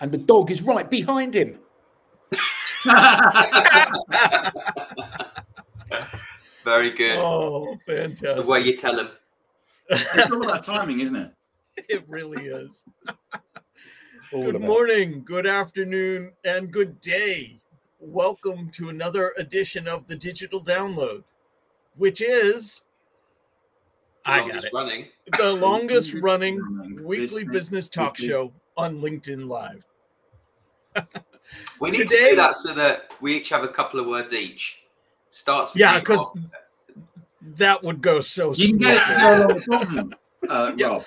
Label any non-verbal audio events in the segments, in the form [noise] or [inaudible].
and the dog is right behind him. [laughs] Very good. Oh, fantastic. The way you tell him. It's all about timing, isn't it? [laughs] It really is. [laughs] Good morning, good afternoon, and good day. Welcome to another edition of the Digital Download, which is The I got longest it. running. the longest running Running weekly business talk weekly- show on LinkedIn Live. We need to do that so that we each have a couple of words each. Starts Yeah, because That would go so You can get it to smoothly. go along the bottom, uh, Yeah. Rob.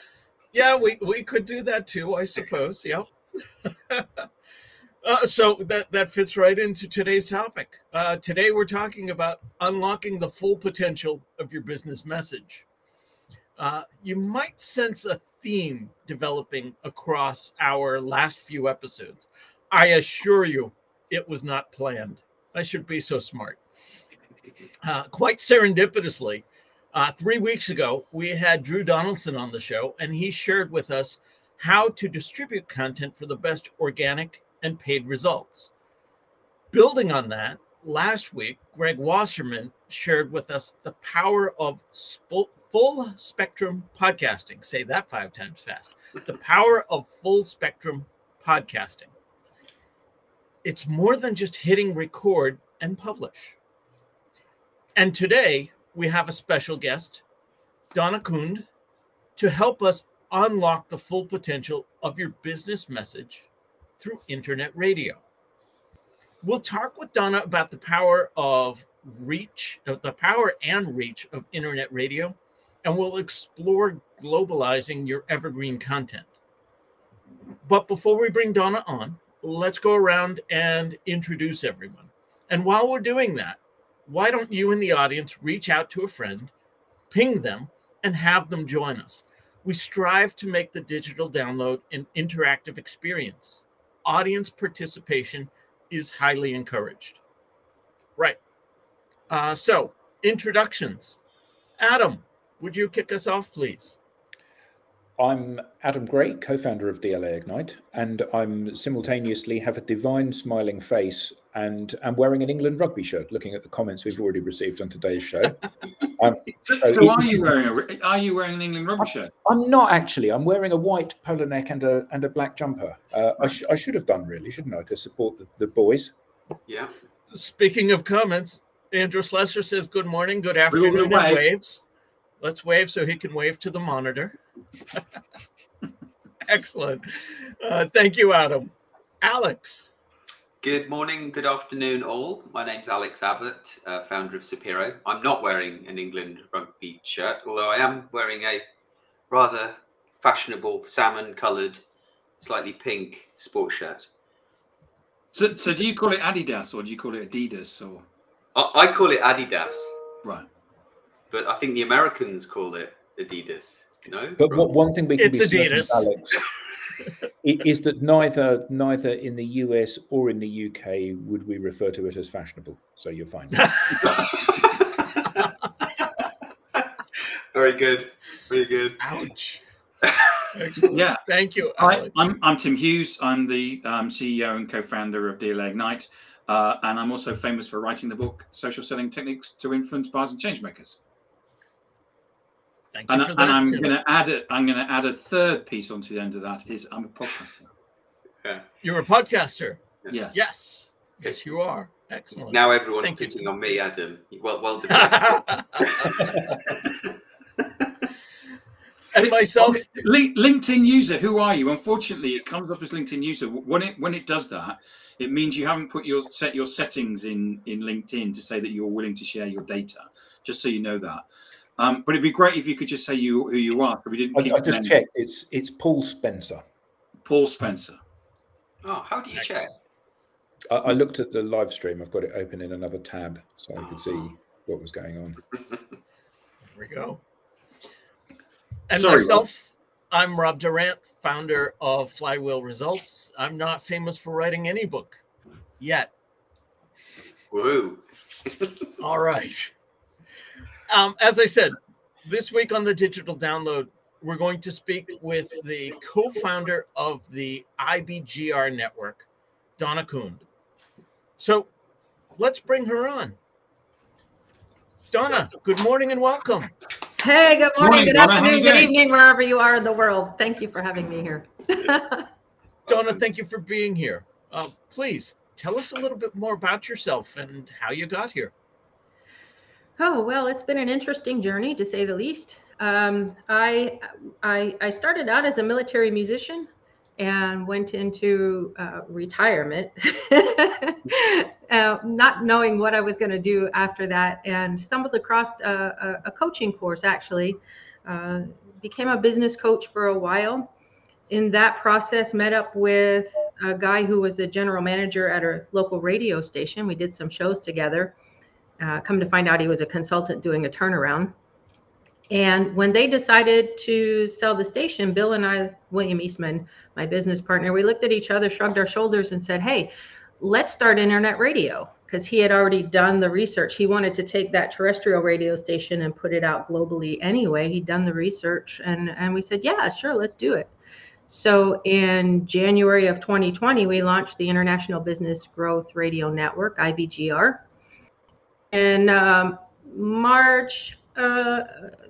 Yeah, we, we could do that too, I suppose. Yep. [laughs] uh, so that, that fits right into today's topic. Uh, today, we're talking about unlocking the full potential of your business message. Uh, you might sense a theme developing across our last few episodes. I assure you, it was not planned. I should be so smart. Uh, quite serendipitously, uh, three weeks ago, we had Drew Donaldson on the show, and he shared with us how to distribute content for the best organic and paid results. Building on that, last week, Greg Wasserman shared with us the power of spo- full spectrum podcasting. Say that five times fast. The power of full spectrum podcasting. It's more than just hitting record and publish. And today, we have a special guest, Donna Kunde, to help us unlock the full potential of your business message through internet radio. We'll talk with Donna about the power of reach, the power and reach of internet radio, and we'll explore globalizing your evergreen content. But before we bring Donna on, let's go around and introduce everyone. And while we're doing that, why don't you in the audience reach out to a friend, ping them, and have them join us? We strive to make the digital download an interactive experience. Audience participation is highly encouraged. Right. Uh, so, introductions. Adam, would you kick us off, please? I'm Adam Gray, co-founder of DLA Ignite, and I'm simultaneously have a divine smiling face and am wearing an England rugby shirt. Looking at the comments we've already received on today's show, [laughs] um, So, So so are you wearing a are you wearing an England rugby shirt? I'm not actually. I'm wearing a white polo neck and a and a black jumper. Uh, I, sh- I should have done really, shouldn't I, to support the, the boys? Yeah. Speaking of comments, Andrew Slesser says, Good morning, good afternoon, and wave. waves. Let's wave so he can wave to the monitor. [laughs] Excellent. Uh, thank you, Adam. Alex. Good morning, good afternoon, all. My name's Alex Abbott, uh, founder of Sapiro. I'm not wearing an England rugby shirt, although I am wearing a rather fashionable salmon coloured, slightly pink sports shirt. So, so do you call it Adidas or do you call it Adidas or I, I call it Adidas, right? But I think the Americans call it Adidas. You know? But what, one thing we can It's be certain, Adidas. Alex, [laughs] i- is that neither neither in the US or in the UK would we refer to it as fashionable. So you're fine. [laughs] [laughs] Very good. Very good. Ouch. Excellent. Yeah. Thank you, Hi, Alex. I'm I'm Tim Hughes. I'm the um, CEO and co-founder of DLA Ignite, uh, and I'm also famous for writing the book "Social Selling Techniques to Influence Buyers and Changemakers." Thank you And, for and. I'm Tim. going to add a, I'm going to add a third piece onto the end of that. Is I'm a podcaster. Yeah. You're a podcaster. Yes. Yes. Yes, you are. Excellent. Now everyone's Thank you. picking on me, Adam. Well, well done. [laughs] [laughs] and myself, LinkedIn user, who are you? Unfortunately, it comes up as LinkedIn user. When it when it does that, it means you haven't put your set your settings in in LinkedIn to say that you're willing to share your data. Just so you know that. Um, but it'd be great if you could just say you who you are. So we didn't. I, keep I just saying checked. It's it's Paul Spencer. Paul Spencer. oh, how do you check? I, I looked at the live stream. I've got it open in another tab so I could see what was going on. [laughs] There we go. And Sorry, Rob. myself, I'm Rob Durant, founder of Flywheel Results. I'm not famous for writing any book yet. Woohoo. [laughs] All right. Um, as I said, this week on the digital download, we're going to speak with the co founder of the IBGR network, Donna Kunde. So let's bring her on. Donna, good morning and welcome. Hey, good morning, Morning, good Donna. Afternoon, good evening, wherever you are in the world. Thank you for having me here. [laughs] Donna, thank you for being here. Uh, please tell us a little bit more about yourself and how you got here. Oh, well, it's been an interesting journey to say the least. Um, I, I, I started out as a military musician and went into uh, retirement, [laughs] uh, not knowing what I was going to do after that, and stumbled across a, a, a coaching course actually. Uh, became a business coach for a while. In that process, met up with a guy who was the general manager at a local radio station. We did some shows together. Uh, come to find out, he was a consultant doing a turnaround. And when they decided to sell the station, Bill and I, William Eastman, my business partner, we looked at each other, shrugged our shoulders, and said, Hey, let's start internet radio. Because he had already done the research. He wanted to take that terrestrial radio station and put it out globally anyway. He'd done the research, and, and we said, Yeah, sure, let's do it. So in January of 2020, we launched the International Business Growth Radio Network, IBGR. In um, March, uh,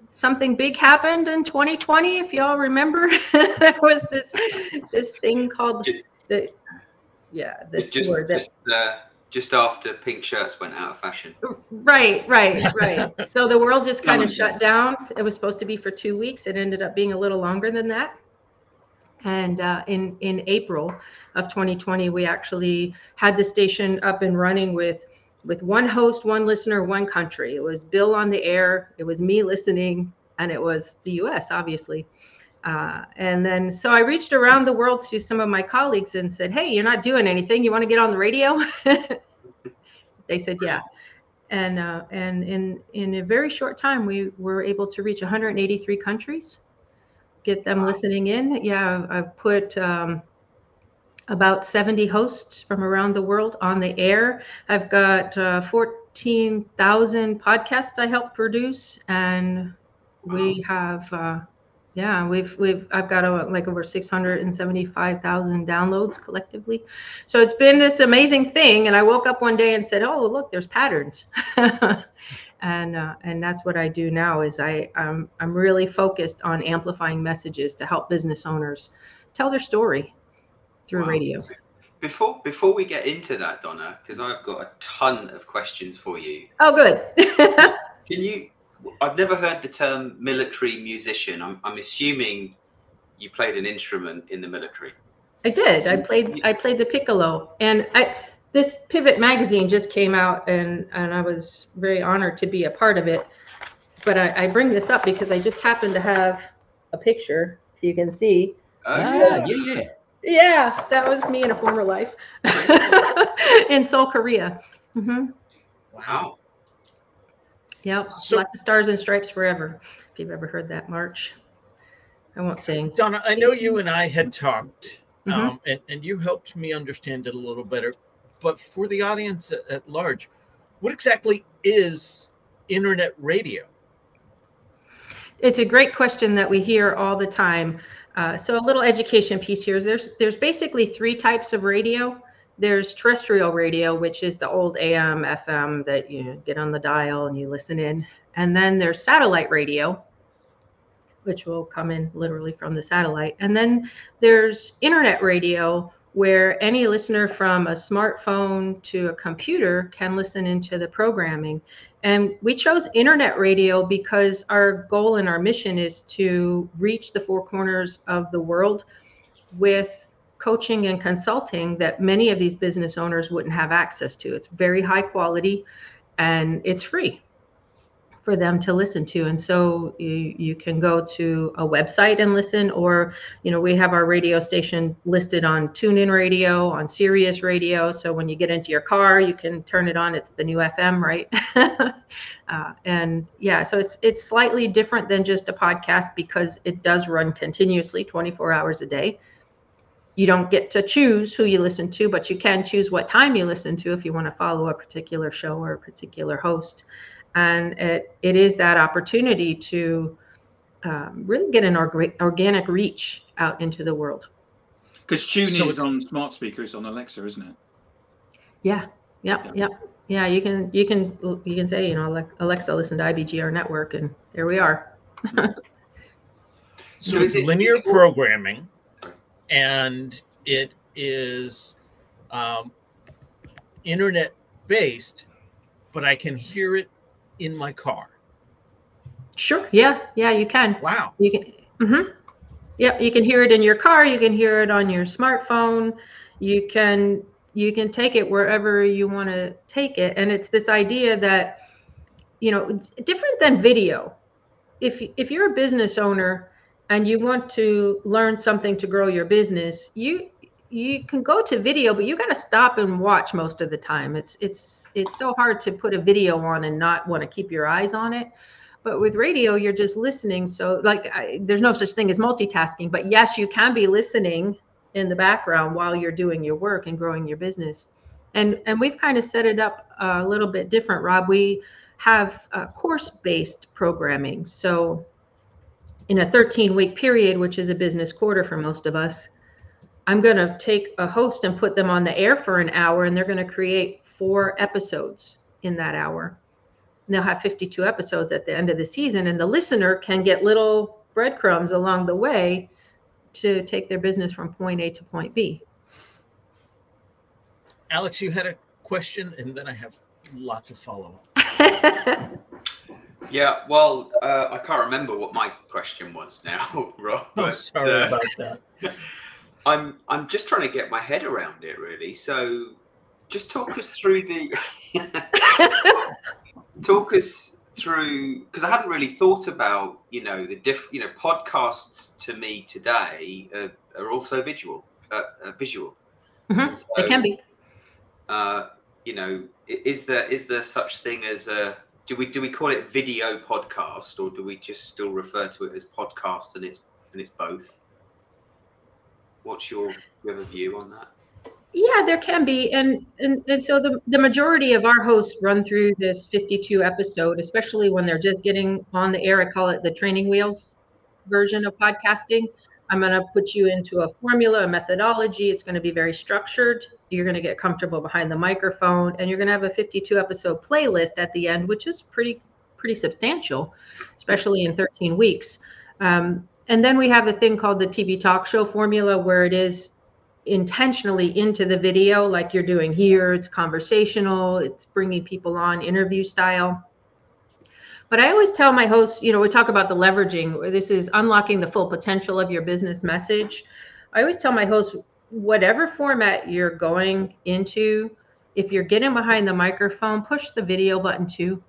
something big happened in 2020. If y'all remember, [laughs] there was this this thing called the yeah this just, word that just, uh, just after pink shirts went out of fashion. Right, right, right. so the world just kind of shut down. It was supposed to be for two weeks. It ended up being a little longer than that. And uh, in in April of 2020, we actually had the station up and running with with one host, one listener, one country. It was Bill on the air. It was me listening, and it was the U.S. obviously. Uh, and then so I reached around the world to some of my colleagues and said, "Hey, you're not doing anything. You want to get on the radio?" [laughs] they said, "Yeah." and uh, and in in a very short time we were able to reach 183 countries get them Wow. listening in yeah i've put um, about 70 hosts from around the world on the air. I've got uh, 14000 podcasts i help produce and we have uh, yeah we've we've i've got uh, like over 675000 downloads collectively. So it's been this amazing thing and i woke up one day and said oh look there's patterns. [laughs] And uh, and that's what i do now is i I'm, I'm really focused on amplifying messages to help business owners tell their story through Wow. radio Before before we get into that, Donna, because I've got a ton of questions for you. oh good [laughs] Can you? I've never heard the term military musician. I'm, I'm assuming you played an instrument in the military. I did. I played I played the piccolo, and I this Pivot magazine just came out, and and I was very honored to be a part of it. But I, I bring this up because I just happen to have a picture, if you can see. Oh, Ah, yeah, yeah. Yeah, that was me in a former life [laughs] in Seoul, Korea. hmm Wow. Yep, So- lots of stars and stripes forever. If you've ever heard that march, I won't sing. Donna, I know you and I had talked, Mhm. um, and, and you helped me understand it a little better. But for the audience at, at large, what exactly is internet radio? It's a great question that we hear all the time. Uh, so a little education piece here is there's there's basically three types of radio. There's terrestrial radio, which is the old AM, FM that you get on the dial and you listen in, and then there's satellite radio, which will come in literally from the satellite, and then there's internet radio, where any listener from a smartphone to a computer can listen into the programming. And we chose internet radio because our goal and our mission is to reach the four corners of the world with coaching and consulting that many of these business owners wouldn't have access to. It's very high quality and it's free for them to listen to. And so you, you can go to a website and listen, or, you know, we have our radio station listed on TuneIn Radio, on Sirius Radio. So when you get into your car, you can turn it on. It's the new FM, right? [laughs] uh, and yeah, so it's it's slightly different than just a podcast because it does run continuously, 24 hours a day. You don't get to choose who you listen to, but you can choose what time you listen to if you want to follow a particular show or a particular host and it, it is that opportunity to um, really get an org- organic reach out into the world. Because TuneIn So is on smart speakers on Alexa, isn't it? Yeah. Yep. Yeah. Yep. Yeah. You can you can you can say you know Alexa listen to IBGR network and there we are. [laughs] So, So it's linear is it all- programming, and it is um, internet based, but I can hear it in my car. Sure. Yeah. Yeah. You can. Wow. You can. Mm-hmm. Yep. You can hear it in your car. You can hear it on your smartphone. You can you can take it wherever you want to take it, and it's this idea that you know different than video. If if you're a business owner and you want to learn something to grow your business, you you can go to video, but you got to stop and watch most of the time. It's it's it's so hard to put a video on and not want to keep your eyes on it. But with radio you're just listening so like I, there's no such thing as multitasking but yes you can be listening in the background while you're doing your work and growing your business. And and we've kind of set it up a little bit different rob. We have uh, course based programming. So in a 13 week period which is a business quarter for most of us i'm going to take a host and put them on the air for an hour and they're going to create four episodes in that hour and they'll have 52 episodes at the end of the season and the listener can get little breadcrumbs along the way to take their business from point a to point b Alex, you had a question, and then I have lots of follow up. [laughs] Yeah, well, uh, I can't remember what my question was now, [laughs] Rob. Oh, but, sorry uh, about that. [laughs] I'm I'm just trying to get my head around it, really. So, just talk us through the [laughs] talk us through because I hadn't really thought about you know the diff you know podcasts to me today are, are also visual uh, uh, visual. Mhm, And it can be Uh, you know, is there is there such thing as a do we do we call it video podcast or do we just still refer to it as podcast and it's and it's both? What's your you view on that? Yeah, there can be, and and, and so the the majority of our hosts run through this 52 episode, especially when they're just getting on the air. I call it the training wheels version of podcasting. I'm going to put you into a formula, a methodology. It's going to be very structured. You're going to get comfortable behind the microphone, and you're going to have a 52 episode playlist at the end, which is pretty pretty substantial, especially in 13 weeks. Um, and then we have a thing called the TV talk show formula, where it is intentionally into the video like you're doing here. It's conversational. It's bringing people on interview style. But i always tell my hosts you know we talk about the leveraging. This is unlocking the full potential of your business message. I always tell my hosts whatever format you're going into if you're getting behind the microphone push the video button too.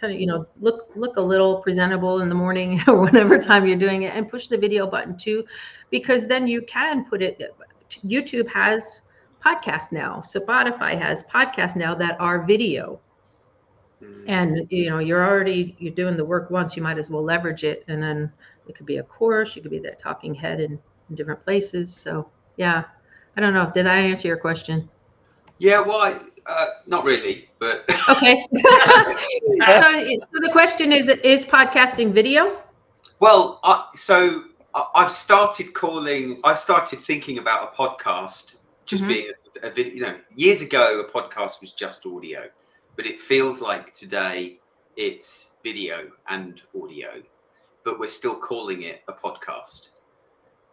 Kind of you know look look a little presentable in the morning [laughs] or whatever time you're doing it and push the video button too because then you can put it youtube has podcasts now spotify has podcasts now that are video. Mm. and you know you're already you're doing the work once you might as well leverage it. And then it could be a course you could be that talking head in, in different places. So yeah. I don't know. Did i answer your question? Yeah, well, I, uh, not really, but [laughs] okay [laughs] so, so the question is is podcasting video well, I, so I- I've started calling. I've started thinking about a podcast just Mhm. being a, a video. You know, years ago, a podcast was just audio, but it feels like today it's video and audio, but we're still calling it a podcast.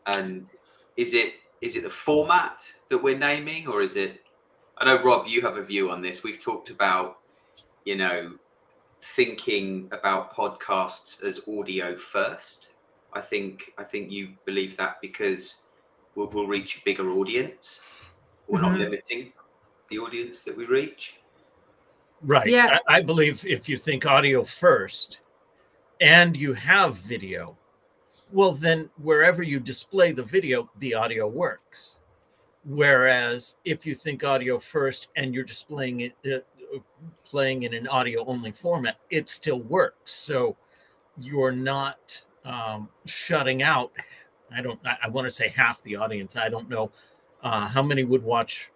And is it is it the format that we're naming, or is it? I know Rob, you have a view on this. We've talked about, you know, thinking about podcasts as audio first. I think I think you believe that because we'll, we'll reach a bigger audience. We're not Mhm. limiting the audience that we reach. Right. Yeah. I, I believe if you think audio first and you have video, well, then wherever you display the video, the audio works. Whereas if you think audio first and you're displaying it, uh, playing in an audio only format, it still works. So you're not um, shutting out. I don't, I, I want to say half the audience. I don't know uh, how many would watch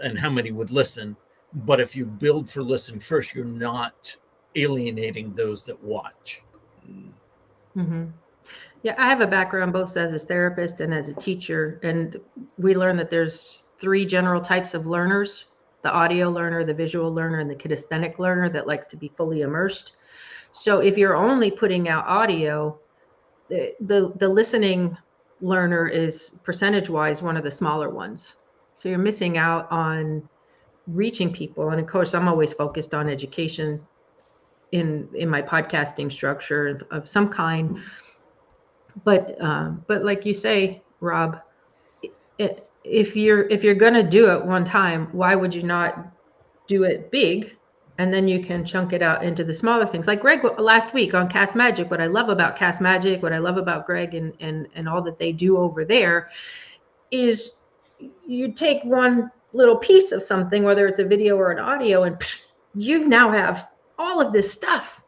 and how many would listen but if you build for listen first you're not alienating those that watch Mm. Mm-hmm. Yeah, I have a background both as a therapist and as a teacher, and we learned that there's three general types of learners: the audio learner, the visual learner, and the kinesthetic learner that likes to be fully immersed. So if you're only putting out audio, the the, the listening learner is percentage wise one of the smaller ones. So you're missing out on reaching people. And of course, I'm always focused on education in in my podcasting structure of, of some kind. But uh, but like you say, Rob, it, if you're if you're gonna do it one time, why would you not do it big and then you can chunk it out into the smaller things. Like Greg last week on Castmagic, what I love about Castmagic, what I love about Greg and and and all that they do over there is you take one little piece of something, whether it's a video or an audio, and psh, you now have all of this stuff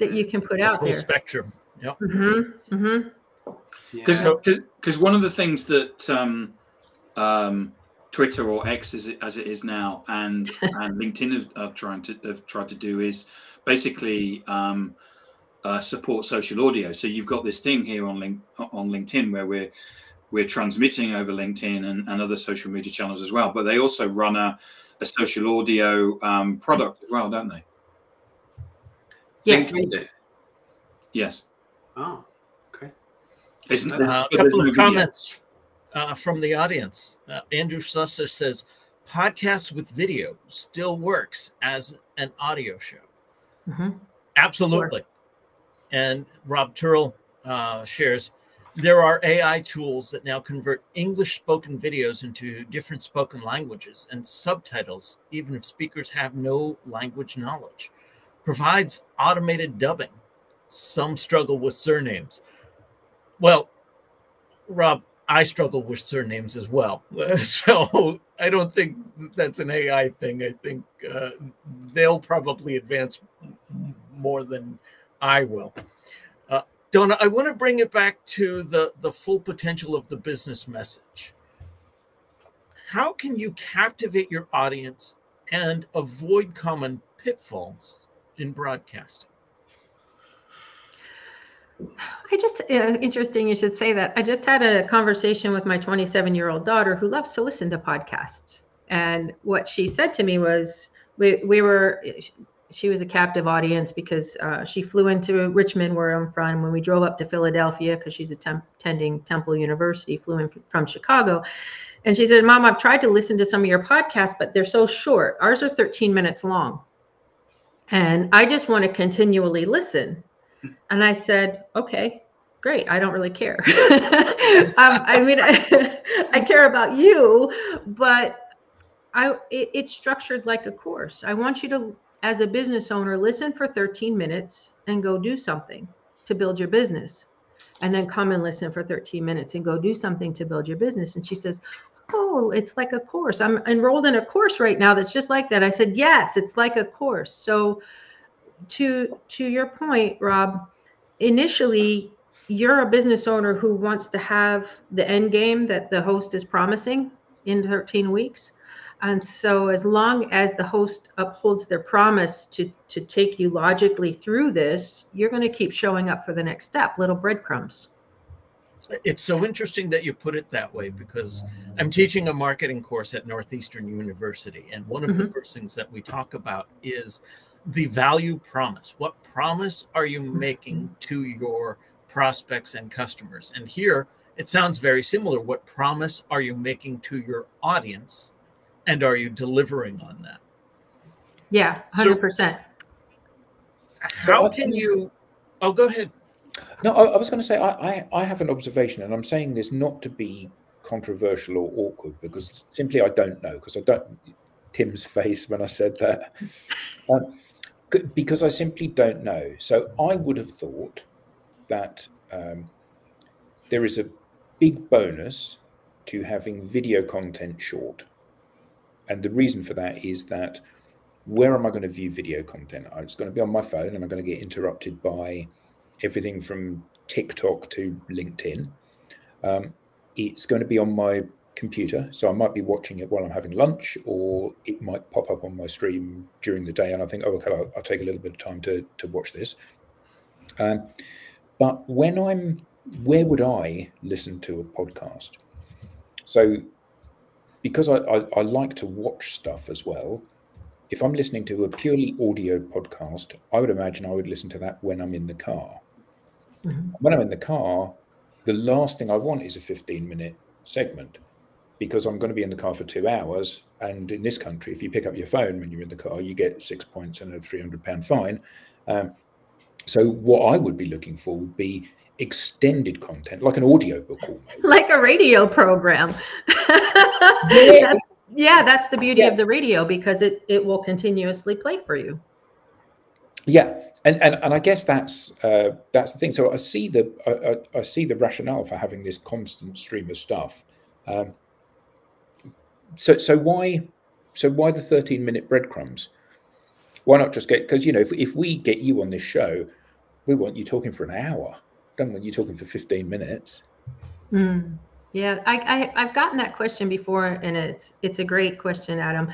that you can put The out full there. spectrum. Yep. Mm-hmm. Mm-hmm. Yeah. Because one of the things that um, um, Twitter or X as it, as it is now, and [laughs] and LinkedIn have, are trying to have tried to do is basically um, uh, support social audio. So you've got this thing here on link on LinkedIn where we're we're transmitting over LinkedIn and, and other social media channels as well. But they also run a, a social audio um, product as well, don't they? Yeah. LinkedIn do. Yes. Oh, okay. Isn't Uh, Uh, a couple of comments uh, from the audience. Uh, Andrew Susser says, "Podcasts with video still works as an audio show." Mm-hmm. Absolutely. And Rob Turrell uh, shares, there are AI tools that now convert English spoken videos into different spoken languages and subtitles, even if speakers have no language knowledge. Provides automated dubbing. Some struggle with surnames. Well, Rob, I struggle with surnames as well. [laughs] So I don't think that's an AI thing. I think uh, they'll probably advance more than I will. Uh, Donna, I want to bring it back to the, the full potential of the business message. How can you captivate your audience and avoid common pitfalls in broadcasting? I just uh, interesting you should say that. I just had a conversation with my 27 year old daughter who loves to listen to podcasts, and what she said to me was, "We we were." She was a captive audience because uh, she flew into Richmond, where I'm from. When we drove up to Philadelphia, because she's attemp- attending Temple University, flew in from Chicago, and she said, "Mom, I've tried to listen to some of your podcasts, but they're so short. Ours are 13 minutes long, and I just want to continually listen." And I said, okay, great. I don't really care. [laughs] um, I mean, I, [laughs] I care about you, but I it, it's structured like a course. I want you to, as a business owner, listen for 13 minutes and go do something to build your business. And then come and listen for 13 minutes and go do something to build your business. And she says, Oh, it's like a course. I'm enrolled in a course right now that's just like that. I said, Yes, it's like a course. So to to your point rob initially you're a business owner who wants to have the end game that the host is promising in 13 weeks and so as long as the host upholds their promise to to take you logically through this you're going to keep showing up for the next step little breadcrumbs It's so interesting that you put it that way because I'm teaching a marketing course at Northeastern University. And one of the mm-hmm. first things that we talk about is the value promise. What promise are you making to your prospects and customers? And here it sounds very similar. What promise are you making to your audience? And are you delivering on that? yeah 100% How can you? Oh, go ahead. No, I, I was going to say I, I, I have an observation, and I'm saying this not to be controversial or awkward, because simply I don't know. Because I don't. Tim's [laughs] face when I said that, um, c- because I simply don't know. So I would have thought that um, there is a big bonus to having video content short, and the reason for that is that where am I going to view video content? Uh, It's going to be on my phone, and I'm going to get interrupted by everything from TikTok to LinkedIn. Um, it's going to be on my computer, so I might be watching it while I'm having lunch, or it might pop up on my stream during the day, and I think, oh, okay, I'll, I'll take a little bit of time to to watch this. Um, But when I'm, where would I listen to a podcast? So, because I, I, I like to watch stuff as well, if I'm listening to a purely audio podcast, I would imagine I would listen to that when I'm in the car. Mm-hmm. When I'm in the car, the last thing I want is a 15 minute segment because I'm going to be in the car for two hours. And in this country, if you pick up your phone when you're in the car, you get six points and a 300 pound fine. Um, so what I would be looking for would be extended content, like an audio book almost. [laughs] Like a radio program. [laughs] [laughs] yeah. That's, yeah, that's the beauty yeah. of the radio because it, it will continuously play for you. Yeah, and, and and I guess that's uh, that's the thing. So I see the I, I, see the rationale for having this constant stream of stuff. Um, so so why so why the 13 minute breadcrumbs? Why not just get because you know if if we get you on this show, we want you talking for an hour. Don't want you talking for 15 minutes. Mm, yeah, I, I have gotten that question before, and it's it's a great question, Adam.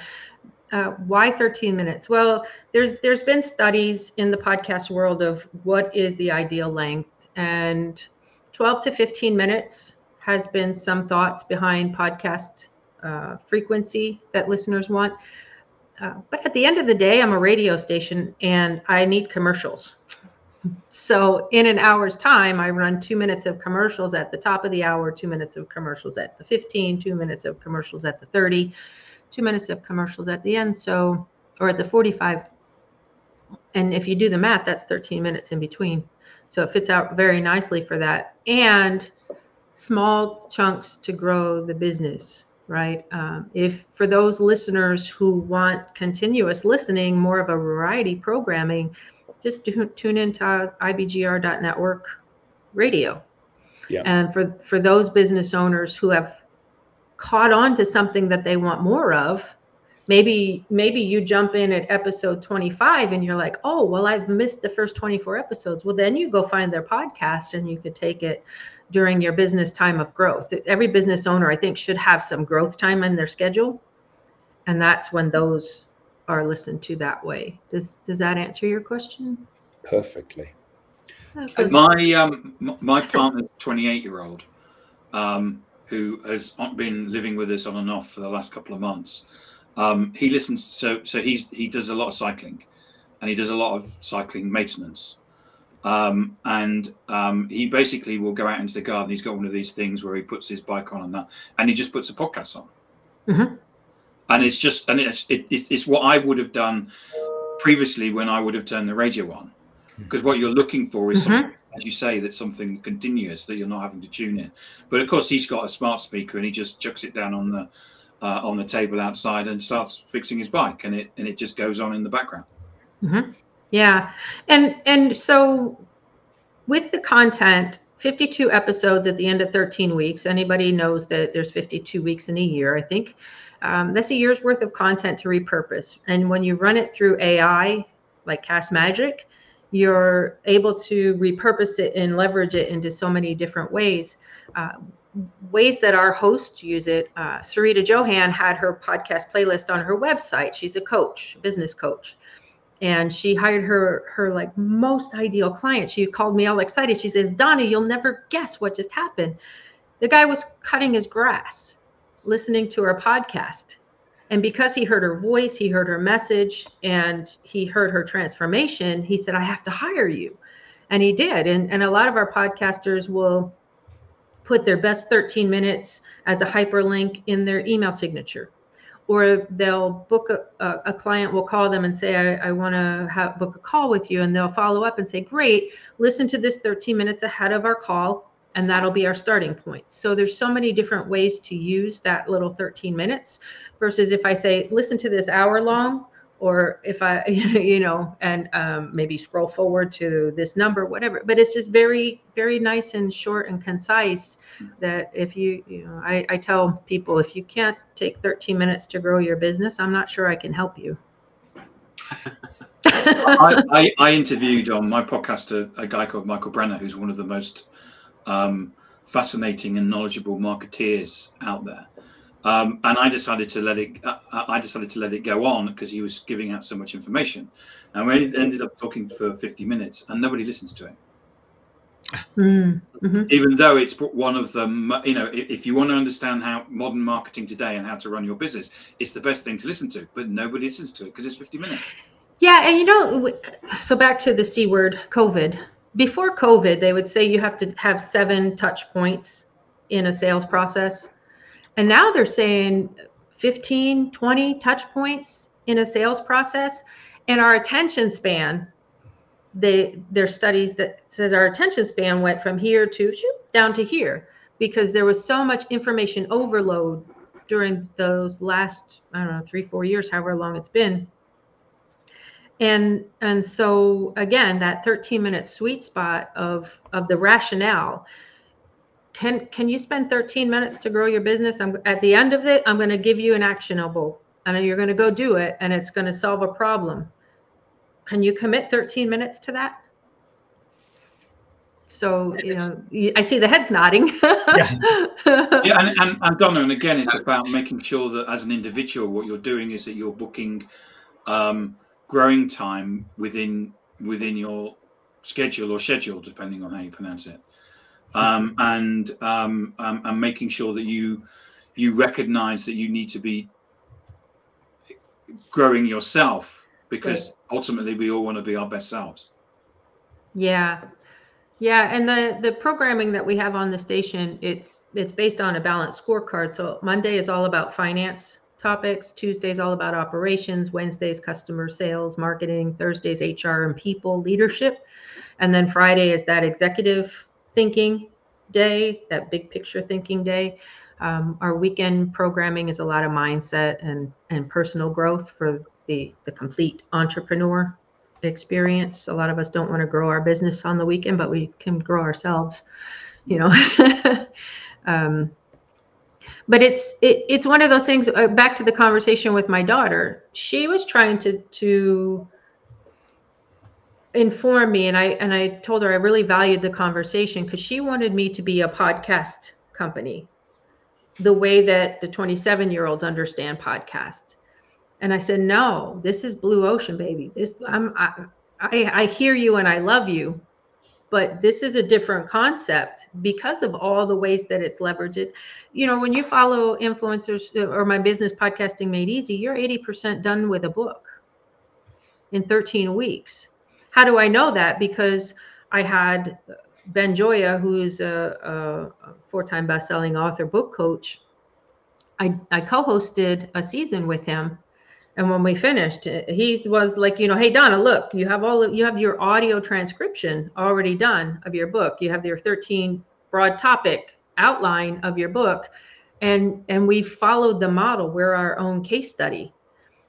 Uh, why 13 minutes? Well, there's there's been studies in the podcast world of what is the ideal length, and 12 to 15 minutes has been some thoughts behind podcast uh, frequency that listeners want. Uh, but at the end of the day, I'm a radio station and I need commercials. [laughs] So in an hour's time, I run two minutes of commercials at the top of the hour, two minutes of commercials at the 15, two minutes of commercials at the 30, two minutes of commercials at the end. So, or at the 45. And if you do the math, that's 13 minutes in between. So it fits out very nicely for that. And small chunks to grow the business right? Um, if for those listeners who want continuous listening, more of a variety programming, just do, tune into ibgr.network radio. Yeah. And for for those business owners who have caught on to something that they want more of, maybe maybe you jump in at episode 25 and you're like, "Oh, well I've missed the first 24 episodes." Well, then you go find their podcast and you could take it during your business time of growth. Every business owner, I think, should have some growth time in their schedule. And that's when those are listened to that way. Does does that answer your question? Perfectly. Okay. My um my partner, 28 year old, um, who has been living with us on and off for the last couple of months. Um, he listens so so he's he does a lot of cycling and he does a lot of cycling maintenance um, and um, he basically will go out into the garden. He's got one of these things where he puts his bike on and that, and he just puts a podcast on. Mm-hmm. And it's just, and it's it, it's what I would have done previously when I would have turned the radio on, because what you're looking for is, mm-hmm. as you say, that something continuous that you're not having to tune in. But of course, he's got a smart speaker, and he just chucks it down on the uh, on the table outside and starts fixing his bike, and it and it just goes on in the background. Mm-hmm. Yeah. And and so with the content, 52 episodes at the end of 13 weeks. Anybody knows that there's 52 weeks in a year, I think. Um, that's a year's worth of content to repurpose. And when you run it through AI, like Castmagic, you're able to repurpose it and leverage it into so many different ways. Uh, ways that our hosts use it. Uh, Sarita Johan had her podcast playlist on her website. She's a coach, business coach and she hired her her like most ideal client. She called me all excited. She says "Donna, you'll never guess what just happened. The guy was cutting his grass listening to our podcast. And because he heard her voice he heard her message and he heard her transformation he said i have to hire you. And he did. And, and a lot of our podcasters will put their best 13 minutes as a hyperlink in their email signature or they'll book a, a, a, client will call them and say i, I want to book a call with you and they'll follow up and say great listen to this 13 minutes ahead of our call and that'll be our starting point. So there's so many different ways to use that little 13 minutes versus if i say listen to this hour long or if I, [laughs] you know, and um, maybe scroll forward to this number, whatever. But it's just very, very nice and short and concise. That if you, you know, I, I tell people if you can't take 13 minutes to grow your business, I'm not sure I can help you. I, [laughs] I, I, interviewed on my podcast a, a, guy called Michael Brenner, who's one of the most um, fascinating and knowledgeable marketeers out there. Um, and I decided to let it. Uh, I decided to let it go on because he was giving out so much information, and we ended up talking for 50 minutes, and nobody listens to him. Mm-hmm. Even though it's one of the, you know, if you want to understand how modern marketing today and how to run your business, it's the best thing to listen to. But nobody listens to it because it's 50 minutes. Yeah, and you know, so back to the C word, COVID. Before COVID, they would say you have to have seven touch points in a sales process. And now they're saying 15, 20 touch points in a sales process. And our attention span, they there's studies that says our attention span went from here to shoot, down to here because there was so much information overload during those last, I don't know, three, four years, however long it's been and and so again that 13 minute sweet spot of of the rationale can can you spend 13 minutes to grow your business? I'm at the end of it i'm going to give you an actionable. And you're going to go do it and it's going to solve a problem. Can you commit 13 minutes to that? So you know i see the heads nodding. [laughs] Yeah, yeah and, and, and donna and again it's about making sure that as an individual what you're doing is that you're booking um, growing time within within your schedule or schedule, depending on how you pronounce it, um, and um, um, and making sure that you you recognize that you need to be growing yourself because ultimately we all want to be our best selves. Yeah. Yeah, and the the programming that we have on the station, it's it's based on a balanced scorecard. So Monday is all about finance topics. Tuesday's all about operations. Wednesday's customer sales, marketing. Thursday's HR and people leadership. And then Friday is that executive thinking day, that big picture thinking day. Um, our weekend programming is a lot of mindset and, and personal growth for the, the complete entrepreneur experience. A lot of us don't want to grow our business on the weekend, but we can grow ourselves, you know. [laughs] um, but it's it, it's one of those things uh, back to the conversation with my daughter she was trying to to inform me and i and i told her i really valued the conversation because she wanted me to be a podcast company the way that the 27 year olds understand podcast and i said no this is blue ocean baby this i'm I, I, I hear you and i love you but this is a different concept because of all the ways that it's leveraged. You know, when you follow influencers uh, or my business podcasting made easy, you're 80% done with a book in 13 weeks. How do I know that? Because I had Ben Joya, who's a, a four-time best-selling author, book coach. I, I co-hosted a season with him and when we finished, he was like, you know, hey Donna, look, you have all of, you have your audio transcription already done of your book. You have your 13 broad topic outline of your book, and and we followed the model. We're our own case study.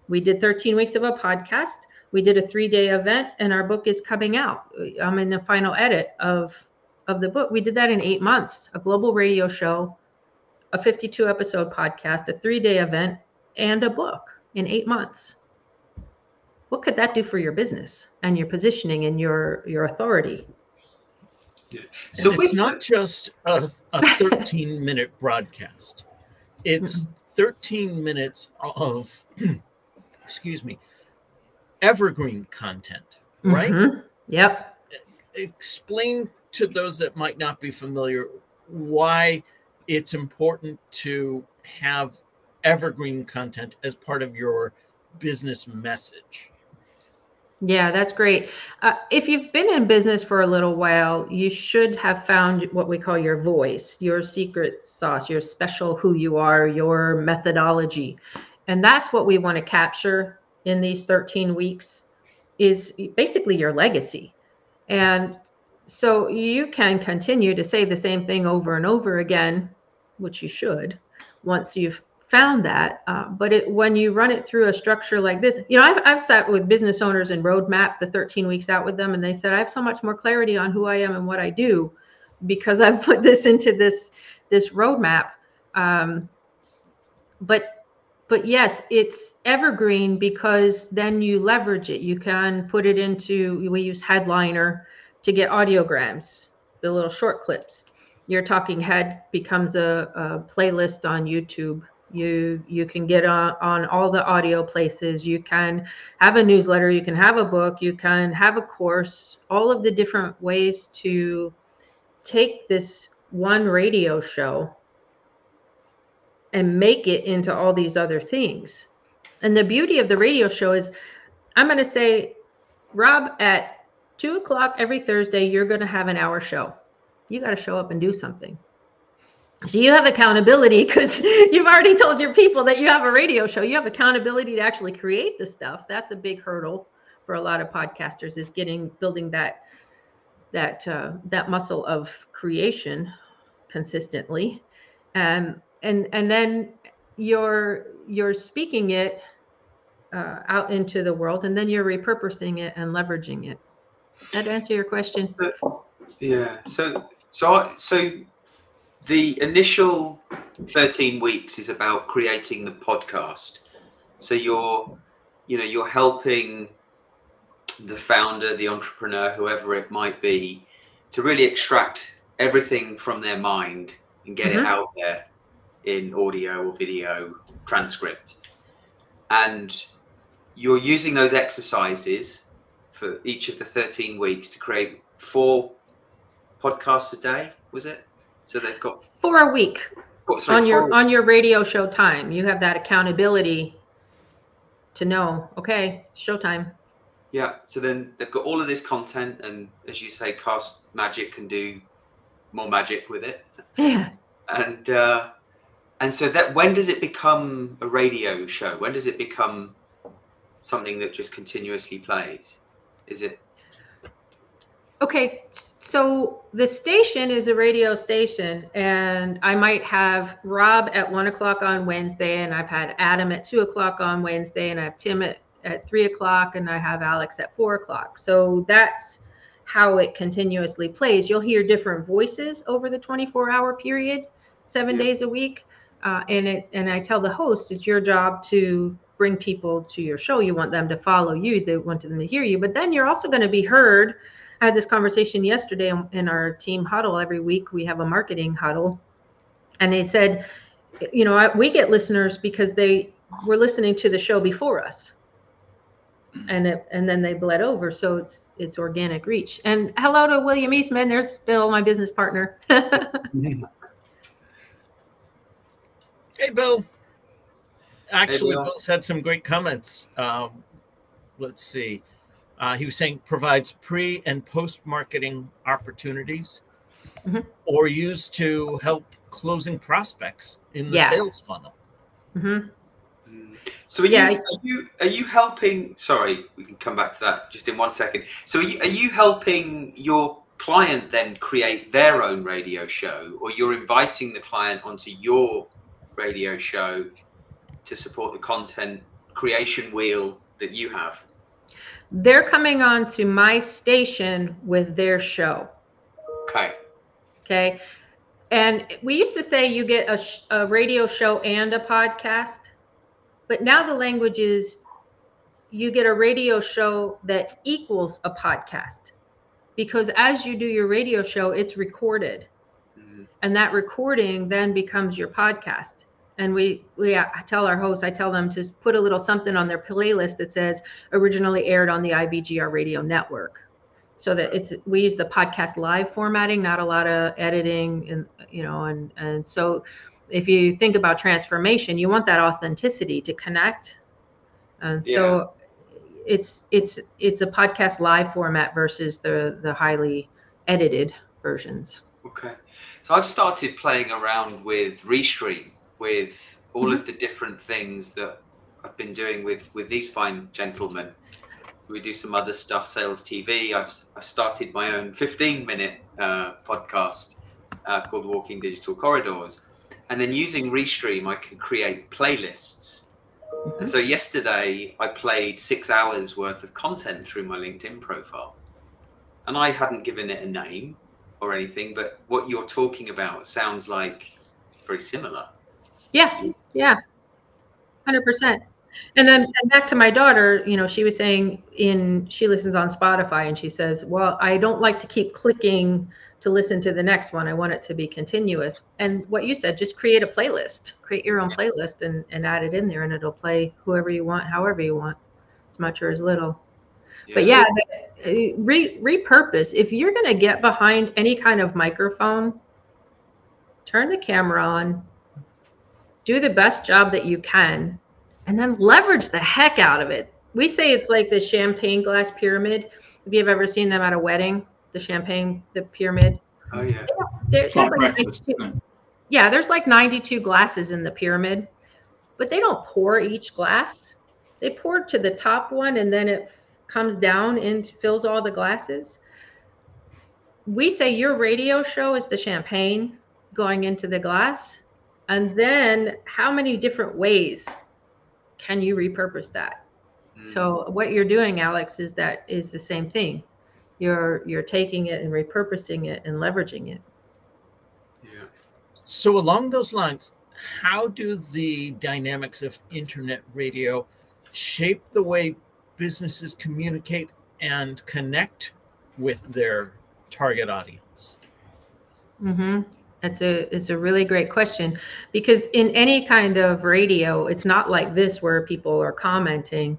We did 13 weeks of a podcast. We did a three day event, and our book is coming out. I'm in the final edit of of the book. We did that in eight months. A global radio show, a 52 episode podcast, a three day event, and a book in eight months what could that do for your business and your positioning and your your authority yeah. so it's not just a, a [laughs] 13 minute broadcast it's 13 minutes of [clears throat] excuse me evergreen content right mm-hmm. yep explain to those that might not be familiar why it's important to have evergreen content as part of your business message. Yeah, that's great. Uh, if you've been in business for a little while, you should have found what we call your voice, your secret sauce, your special who you are, your methodology. And that's what we want to capture in these 13 weeks is basically your legacy. And so you can continue to say the same thing over and over again, which you should once you've found that. Uh, but it, when you run it through a structure like this, you know, I've, I've sat with business owners and roadmap the 13 weeks out with them, and they said, I have so much more clarity on who I am and what I do because I've put this into this this roadmap. Um, but but yes, it's evergreen because then you leverage it. You can put it into we use Headliner to get audiograms, the little short clips. Your talking head becomes a, a playlist on YouTube. You you can get on, on all the audio places. You can have a newsletter. You can have a book. You can have a course. All of the different ways to take this one radio show and make it into all these other things. And the beauty of the radio show is I'm going to say, Rob, at two o'clock every Thursday, you're going to have an hour show. You got to show up and do something. So you have accountability [laughs] because you've already told your people that you have a radio show. You have accountability to actually create the stuff. That's a big hurdle for a lot of podcasters is getting building that that uh, that muscle of creation consistently, um, and and then you're you're speaking it uh, out into the world, and then you're repurposing it and leveraging it. That answer your question? Yeah. So so so the initial 13 weeks is about creating the podcast so you're you know you're helping the founder the entrepreneur whoever it might be to really extract everything from their mind and get mm-hmm. it out there in audio or video transcript and you're using those exercises for each of the 13 weeks to create four podcasts a day was it so they've got four a week oh, sorry, on your on your radio show time. You have that accountability to know, okay, showtime. Yeah. So then they've got all of this content, and as you say, Castmagic can do more magic with it. Yeah. And uh, and so that when does it become a radio show? When does it become something that just continuously plays? Is it Okay, so the station is a radio station, and I might have Rob at one o'clock on Wednesday, and I've had Adam at two o'clock on Wednesday, and I have Tim at, at three o'clock, and I have Alex at four o'clock. So that's how it continuously plays. You'll hear different voices over the 24 hour period, seven yeah. days a week. Uh, and it and I tell the host, it's your job to bring people to your show. You want them to follow you, they want them to hear you, but then you're also going to be heard I had this conversation yesterday in our team huddle. Every week we have a marketing huddle, and they said, you know, we get listeners because they were listening to the show before us, and it, and then they bled over. So it's it's organic reach. And hello to William Eastman. There's Bill, my business partner. [laughs] hey, Bill. Actually, hey, Bill. Bill's had some great comments. Um, let's see. Uh, he was saying provides pre and post marketing opportunities mm-hmm. or used to help closing prospects in the yeah. sales funnel. Mm-hmm. So are, yeah. you, are you are you helping? Sorry, we can come back to that just in one second. So are you, are you helping your client then create their own radio show, or you're inviting the client onto your radio show to support the content creation wheel that you have? They're coming on to my station with their show. Okay. Okay. And we used to say you get a, a radio show and a podcast, but now the language is you get a radio show that equals a podcast because as you do your radio show, it's recorded. Mm-hmm. And that recording then becomes your podcast and we we tell our hosts, I tell them to put a little something on their playlist that says originally aired on the IBGR radio network, so that it's we use the podcast live formatting, not a lot of editing, and you know, and and so if you think about transformation, you want that authenticity to connect, and so yeah. it's it's it's a podcast live format versus the the highly edited versions. Okay, so I've started playing around with Restream with all mm-hmm. of the different things that I've been doing with with these fine gentlemen. We do some other stuff, sales TV. I've I've started my own 15 minute uh, podcast uh, called Walking Digital Corridors, and then using Restream, I can create playlists. Mm-hmm. And so yesterday, I played six hours worth of content through my LinkedIn profile, and I hadn't given it a name or anything. But what you're talking about sounds like very similar. Yeah, yeah, hundred percent. And then and back to my daughter, you know, she was saying in she listens on Spotify and she says, "Well, I don't like to keep clicking to listen to the next one. I want it to be continuous." And what you said, just create a playlist. Create your own playlist and and add it in there and it'll play whoever you want, however you want, as much or as little. Yes. But yeah, Uh, re- repurpose. If you're going to get behind any kind of microphone, turn the camera on, do the best job that you can, and then leverage the heck out of it. We say it's like the champagne glass pyramid. If you've ever seen them at a wedding, the champagne, the pyramid. Oh yeah. There's like 92, yeah, there's like 92 glasses in the pyramid, but they don't pour each glass. They pour to the top one and then it comes down and fills all the glasses. We say your radio show is the champagne going into the glass. And then how many different ways can you repurpose that? Mm. So what you're doing, Alex, is that is the same thing. You're you're taking it and repurposing it and leveraging it. Yeah. So along those lines, how do the dynamics of internet radio shape the way businesses communicate and connect with their target audience? Mm-hmm. That's a it's a really great question because in any kind of radio, it's not like this where people are commenting.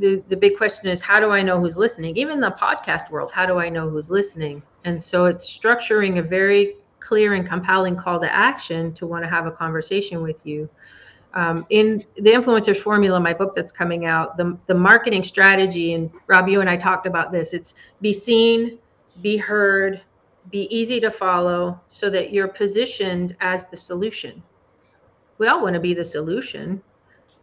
The the big question is how do I know who's listening? Even the podcast world, how do I know who's listening? And so it's structuring a very clear and compelling call to action to want to have a conversation with you um, in the influencers formula my book that's coming out the, the marketing strategy and rob you and i talked about this it's be seen be heard be easy to follow so that you're positioned as the solution. We all want to be the solution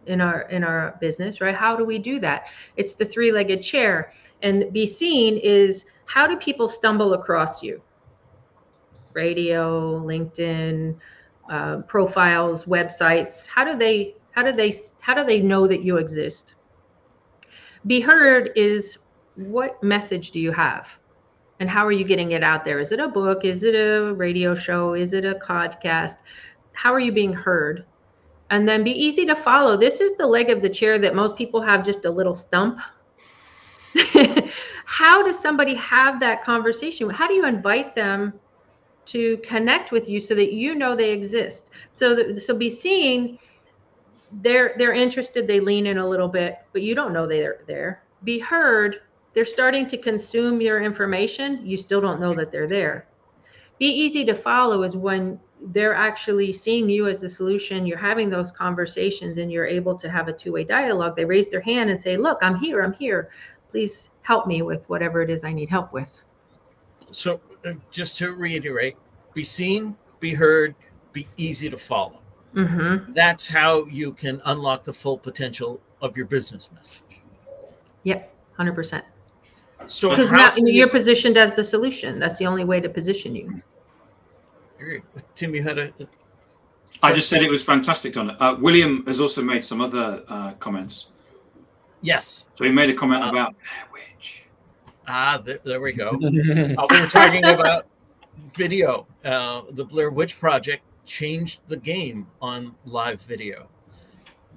in our in our business right? How do we do that? It's the three-legged chair. And be seen is how do people stumble across you? Radio linkedin uh, profiles, websites? How do they how do they how do they know that you exist? Be heard is what message do you have? And how are you getting it out there? Is it a book? Is it a radio show? Is it a podcast? How are you being heard? And then be easy to follow. This is the leg of the chair that most people have just a little stump. [laughs] how does somebody have that conversation? How do you invite them to connect with you so that you know they exist. So that, so be seen they're they're interested, they lean in a little bit, but you don't know they're there. Be heard, they're starting to consume your information, you still don't know that they're there. Be easy to follow is when they're actually seeing you as the solution, you're having those conversations and you're able to have a two-way dialogue. They raise their hand and say, "Look, I'm here. I'm here. Please help me with whatever it is I need help with." So just to reiterate, be seen, be heard, be easy to follow. Mm-hmm. That's how you can unlock the full potential of your business message. Yep, hundred percent. So because now you, you're positioned as the solution. That's the only way to position you. Tim, you had a. I just said it was fantastic on it. Uh, William has also made some other uh, comments. Yes. So he made a comment uh, about Ah, there, there we go. [laughs] uh, we were talking about video. Uh, the Blair Witch Project changed the game on live video.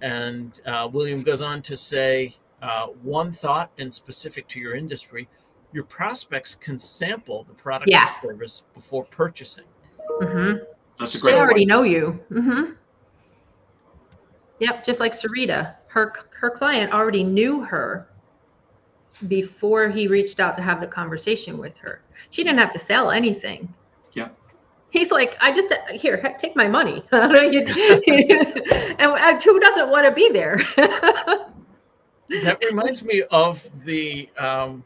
And uh, William goes on to say uh, one thought and specific to your industry, your prospects can sample the product yeah. or service before purchasing. Mm-hmm. That's a great they already know you. Mm-hmm. Yep, just like Sarita, her her client already knew her before he reached out to have the conversation with her. She didn't have to sell anything. Yeah. He's like, I just here take my money, [laughs] [laughs] and who doesn't want to be there? [laughs] that reminds me of the um,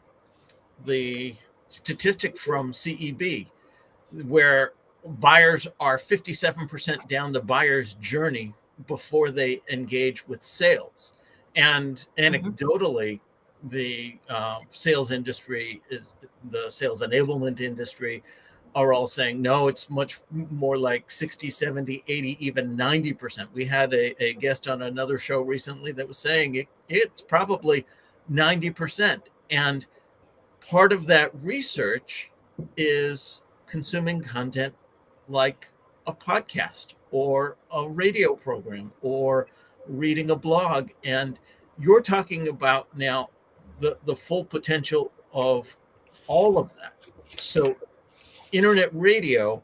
the statistic from CEB, where buyers are 57% down the buyer's journey before they engage with sales. And mm-hmm. The uh, sales industry is the sales enablement industry are all saying no it's much more like 60 70 80 even 90% we had a, a guest on another show recently that was saying it, it's probably 90% and part of that research is consuming content like a podcast or a radio program or reading a blog. And you're talking about now the, the full potential of all of that. So, internet radio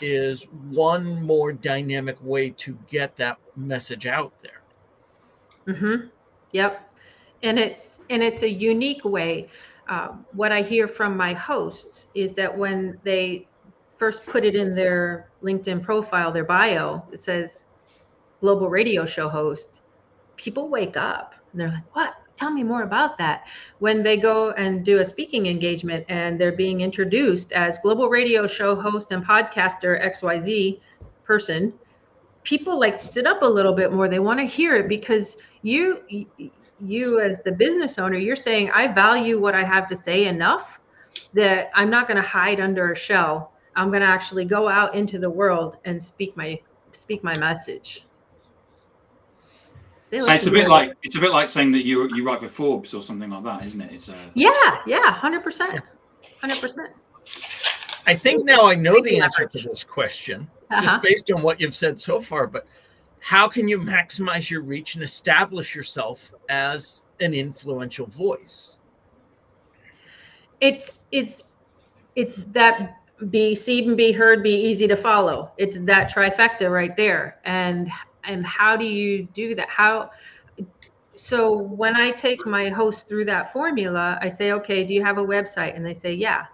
is one more dynamic way to get that message out there. Mm-hmm. Yep, and it's and it's a unique way. uh, what I hear from my hosts is that when they first put it in their LinkedIn profile, their bio, it says global radio show host, people wake up and they're like, what? Tell me more about that. When they go and do a speaking engagement and they're being introduced as global radio show host and podcaster XYZ person, people like sit up a little bit more. They want to hear it because you you as the business owner, you're saying, I value what I have to say enough that I'm not going to hide under a shell. I'm going to actually go out into the world and speak my speak my message. It's a bit like it's a bit like saying that you you write for Forbes or something like that, isn't it? It's a yeah, yeah, hundred percent, hundred percent. I think now I know the answer to this question, uh-huh. just based on what you've said so far. But how can you maximize your reach and establish yourself as an influential voice it's it's it's that be seen be heard be easy to follow it's that trifecta right there and and how do you do that? How so when i take my host through that formula i say okay do you have a website? And they say yeah.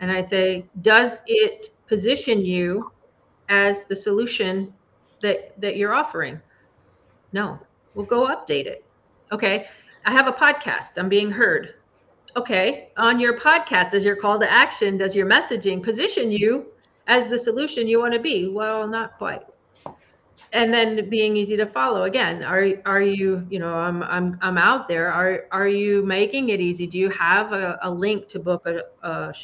And i say does it position you as the solution that that you're offering? No. We'll go update it. Okay. I have a podcast. I'm being heard. Okay. On your podcast does your call to action does your messaging position you as the solution you want to be? Well not quite and then being easy to follow. Again are are you you know i'm i'm i'm out there. Are are you making it easy? Do you have a, a link to book a, a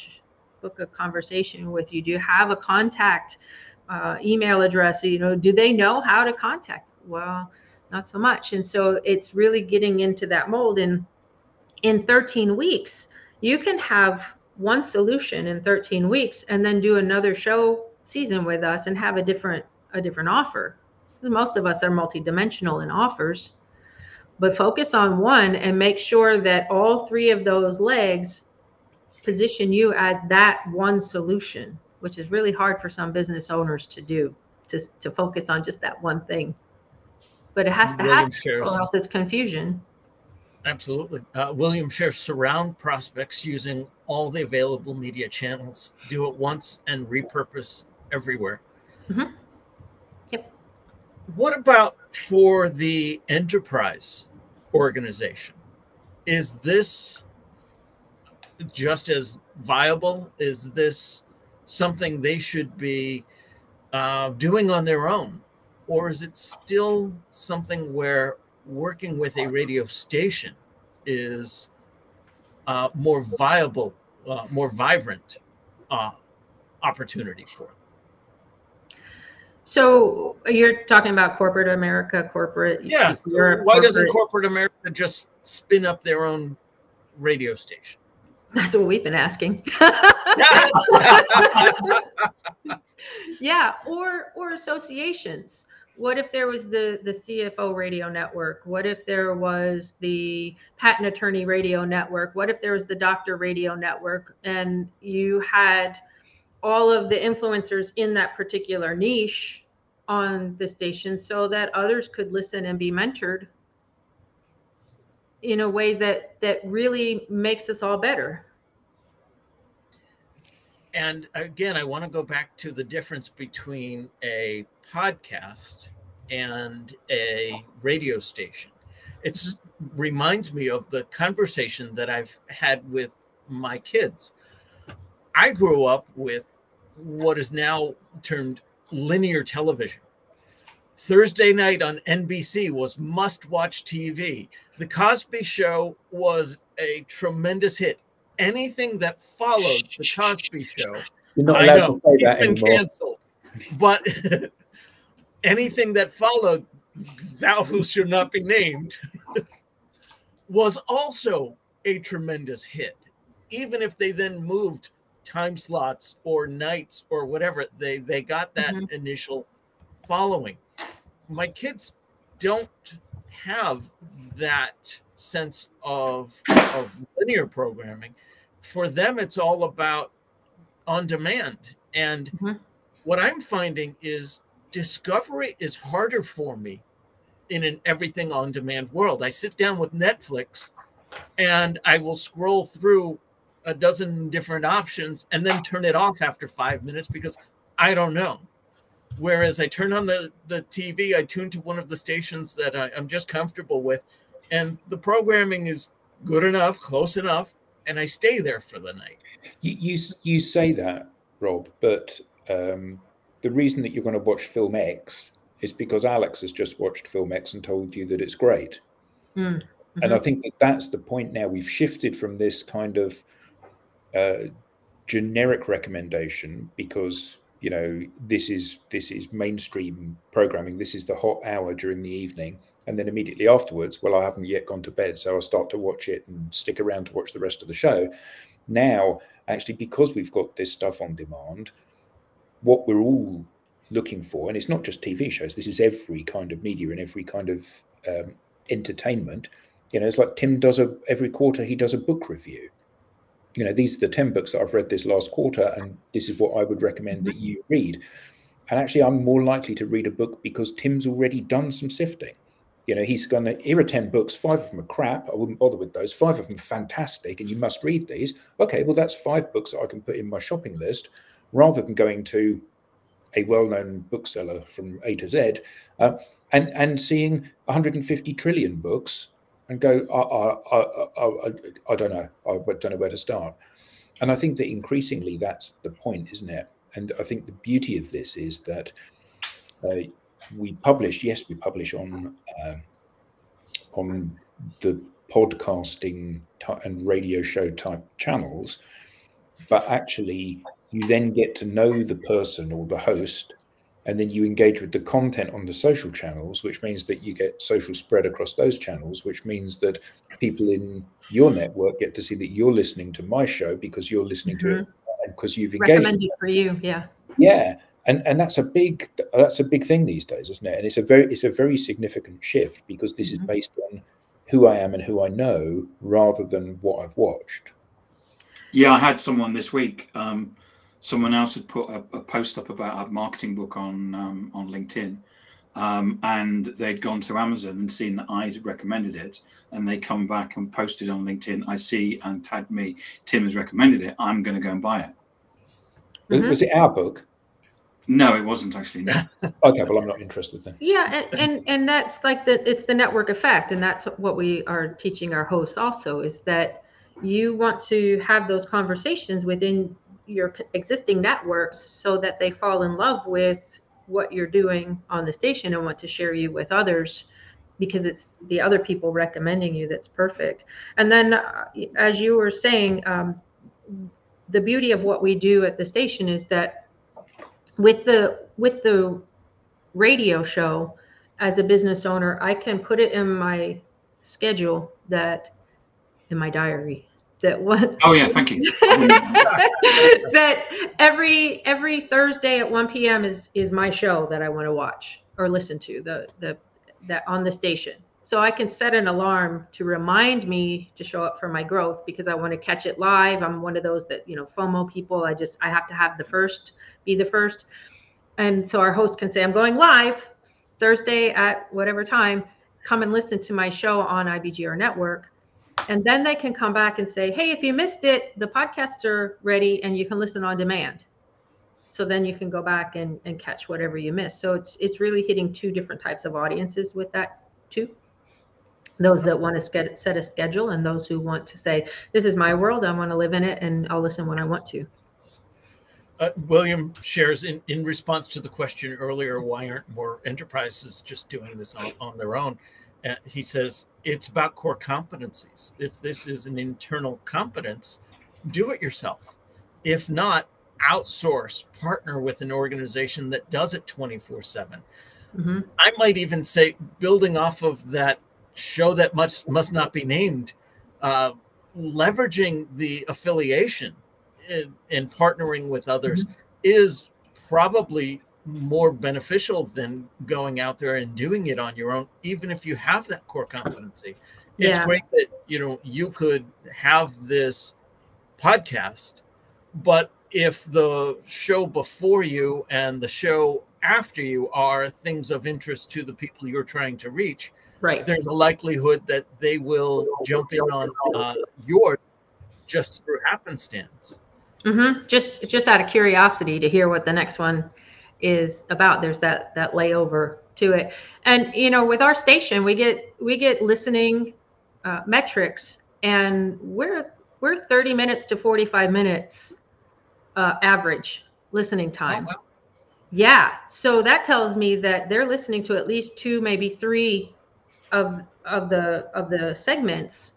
book a conversation with you? Do you have a contact uh, email address? You know do they know how to contact? Well not so much. And so it's really getting into that mold. And in 13 weeks you can have one solution in 13 weeks and then do another show season with us and have a different a different offer most of us are multidimensional in offers but focus on one and make sure that all three of those legs position you as that one solution which is really hard for some business owners to do to, to focus on just that one thing. But it has to William happen shares, or else it's confusion. Absolutely. Uh, william shares surround prospects using all the available media channels. Do it once and repurpose everywhere. Mm-hmm. What about for the enterprise organization is this just as viable is this something they should be uh, doing on their own? Or is it still something where working with a radio station is uh, more viable, uh, more vibrant uh, opportunity for them? So you're talking about corporate America, corporate. Yeah. Why corporate... doesn't corporate America just spin up their own radio station? That's what we've been asking. [laughs] yeah, or or associations. What if there was the the CFO radio network? What if there was the patent attorney radio network? What if there was the doctor radio network and you had all of the influencers in that particular niche on the station so that others could listen and be mentored in a way that that really makes us all better. And again i want to go back to the difference between a podcast and a radio station. It reminds me of the conversation that i've had with my kids. I grew up with what is now termed linear television Thursday night on NBC was must watch TV. The Cosby Show was a tremendous hit. Anything that followed The Cosby Show, You're not I know, that been anymore. canceled. But [laughs] anything that followed Thou Who Should Not Be Named [laughs] was also a tremendous hit. Even if they then moved time slots or nights or whatever, they, they got that mm-hmm. initial following my kids don't have that sense of of linear programming. For them, it's all about on demand. And mm-hmm. what I'm finding is discovery is harder for me in an everything on demand world. I sit down with Netflix and I will scroll through a dozen different options and then turn it off after five minutes because I don't know. Whereas I turn on the, the TV, I tune to one of the stations that I, I'm just comfortable with, and the programming is good enough, close enough, and I stay there for the night. You you, you say that, Rob, but um, the reason that you're going to watch Film X is because Alex has just watched Film X and told you that it's great. Mm. Mm-hmm. And I think that that's the point now. We've shifted from this kind of uh, generic recommendation because you know this is this is mainstream programming. This is the hot hour during the evening, and then immediately afterwards, well, I haven't yet gone to bed, so I'll start to watch it and stick around to watch the rest of the show. Now, actually, because we've got this stuff on demand, what we're all looking for, and it's not just TV shows. This is every kind of media and every kind of um, entertainment you know, it's like Tim does a every quarter he does a book review. You know, these are the 10 books that I've read this last quarter, and this is what I would recommend that you read. And actually, I'm more likely to read a book because Tim's already done some sifting. You know, he's going to, here are 10 books, five of them are crap. I wouldn't bother with those. Five of them are fantastic, and you must read these. Okay, well, that's five books that I can put in my shopping list rather than going to a well known bookseller from A to Z uh, and, and seeing 150 trillion books and go, I, I, I, I, don't know, I don't know where to start. And I think that increasingly that's the point, isn't it? And I think the beauty of this is that uh, we publish, yes, we publish on uh, on the podcasting and radio show type channels, but actually you then get to know the person or the host and then you engage with the content on the social channels, which means that you get social spread across those channels, which means that people in your network get to see that you're listening to my show because you're listening mm-hmm. to it because mm-hmm. you've engaged. Recommended for you, yeah. Yeah, and and that's a big that's a big thing these days, isn't it? And it's a very it's a very significant shift because this mm-hmm. is based on who I am and who I know rather than what I've watched. Yeah, I had someone this week. Um, someone else had put a, a post up about a marketing book on um, on LinkedIn, um, and they'd gone to Amazon and seen that I'd recommended it, and they come back and posted on LinkedIn. I see and tagged me. Tim has recommended it. I'm going to go and buy it. Was, mm-hmm. was it our book? No, it wasn't actually. No. [laughs] okay, well, I'm not interested then. Yeah, and, and and that's like the it's the network effect, and that's what we are teaching our hosts also is that you want to have those conversations within your existing networks so that they fall in love with what you're doing on the station and want to share you with others because it's the other people recommending you that's perfect. And then uh, as you were saying um, the beauty of what we do at the station is that with the with the radio show as a business owner i can put it in my schedule that in my diary that what oh yeah thank you. [laughs] That every every thursday at 1 p.m is is my show that i want to watch or listen to the the that on the station. So i can set an alarm to remind me to show up for my growth because i want to catch it live. I'm one of those that you know fomo people. I just i have to have the first be the first. And so our host can say i'm going live thursday at whatever time. Come and listen to my show on ibgr network and then they can come back and say, hey, if you missed it, the podcasts are ready and you can listen on demand. So then you can go back and, and catch whatever you missed. So it's it's really hitting two different types of audiences with that too. Those that want to set a schedule and those who want to say, this is my world, I want to live in it and I'll listen when I want to. Uh, William shares in, in response to the question earlier, why aren't more enterprises just doing this on, on their own? Uh, he says it's about core competencies. If this is an internal competence, do it yourself. If not, outsource, partner with an organization that does it 24 7. Mm-hmm. I might even say, building off of that show that must must not be named, uh, leveraging the affiliation and partnering with others mm-hmm. is probably more beneficial than going out there and doing it on your own even if you have that core competency yeah. it's great that you know you could have this podcast but if the show before you and the show after you are things of interest to the people you're trying to reach right there's a likelihood that they will jump in on uh, your just through happenstance. Mm-hmm. Just just out of curiosity to hear what the next one is about. There's that that layover to it, and you know, with our station, we get we get listening uh, metrics, and we're we're 30 minutes to 45 minutes uh, average listening time. Oh, Yeah, so that tells me that they're listening to at least two, maybe three of of the of the segments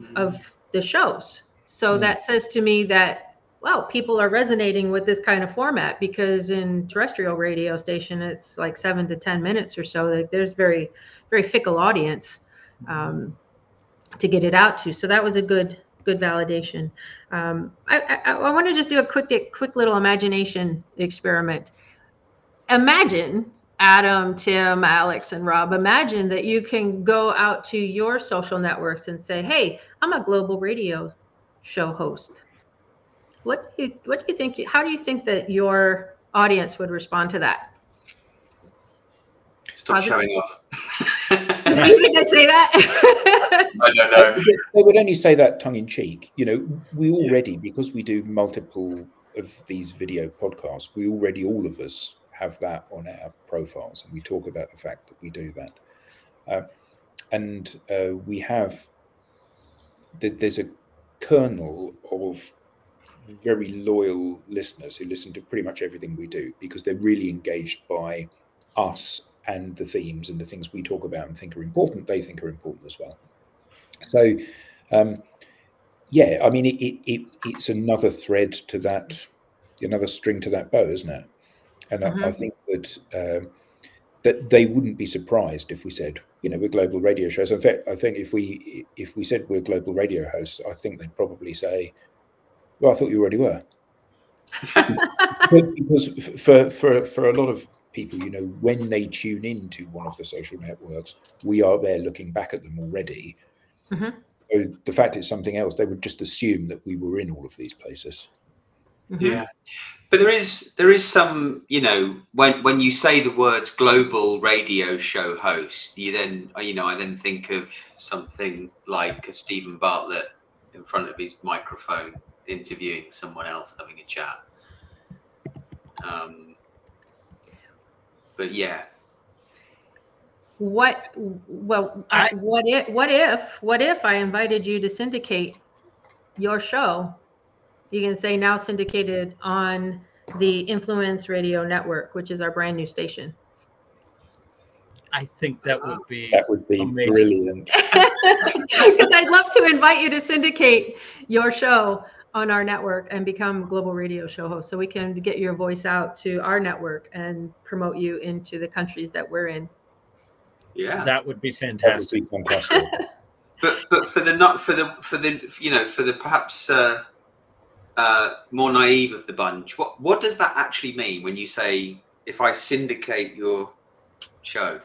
mm-hmm. of the shows. So mm-hmm. that says to me that well, people are resonating with this kind of format because in terrestrial radio station, it's like seven to 10 minutes or so. Like there's very, very fickle audience um, to get it out to. So that was a good, good validation. Um, I, I, I want to just do a quick, quick little imagination experiment. Imagine Adam, Tim, Alex, and Rob, imagine that you can go out to your social networks and say, Hey, I'm a global radio show host. What do you what do you think? How do you think that your audience would respond to that? Stop Positive? showing off. you think they say that? [laughs] I don't know. They would only say that tongue in cheek. You know, we already because we do multiple of these video podcasts, we already all of us have that on our profiles, and we talk about the fact that we do that. Uh, and uh, we have there's a kernel of very loyal listeners who listen to pretty much everything we do because they're really engaged by us and the themes and the things we talk about and think are important. They think are important as well. So, um, yeah, I mean, it, it, it, it's another thread to that, another string to that bow, isn't it? And mm-hmm. I, I, mm-hmm. think that uh, that they wouldn't be surprised if we said, you know, we're global radio shows. In fact, I think if we if we said we're global radio hosts, I think they'd probably say, well, I thought you already were. [laughs] because for, for, for a lot of people, you know, when they tune into one of the social networks, we are there looking back at them already. Mm-hmm. So the fact it's something else, they would just assume that we were in all of these places. Mm-hmm. Yeah, but there is there is some you know when when you say the words global radio show host, you then you know I then think of something like a Steven Bartlett in front of his microphone interviewing someone else, having a chat. Um, but yeah. What well I, what if what if what if I invited you to syndicate your show? You can say now syndicated on the Influence Radio Network, which is our brand new station. I think that would be that would be amazing. brilliant. [laughs] Because I'd love to invite you to syndicate your show on our network and become global radio show host. So we can get your voice out to our network and promote you into the countries that we're in. Yeah. That would be fantastic, would be fantastic. [laughs] but but for the not for the for the you know for the perhaps uh, uh, more naive of the bunch what what does that actually mean when you say if i syndicate your show?